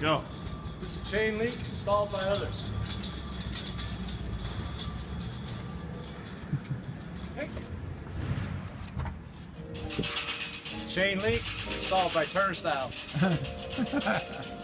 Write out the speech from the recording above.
go. This is a chain link installed by others. Thank you. Chain link installed by Turnstile.